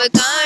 a gun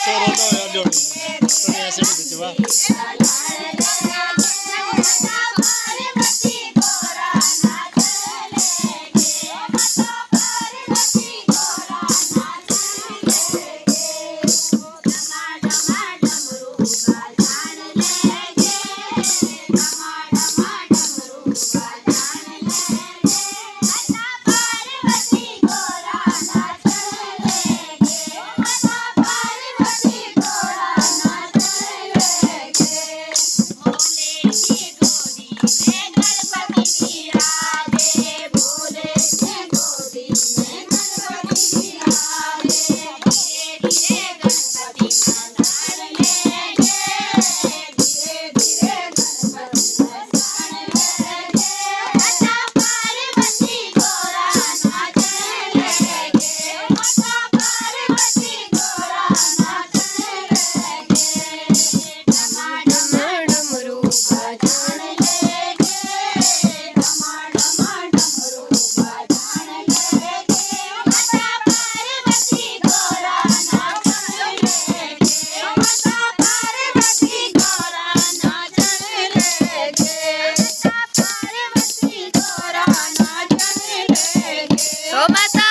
все равно, Алёнина. Что меня все любите. 好嘛。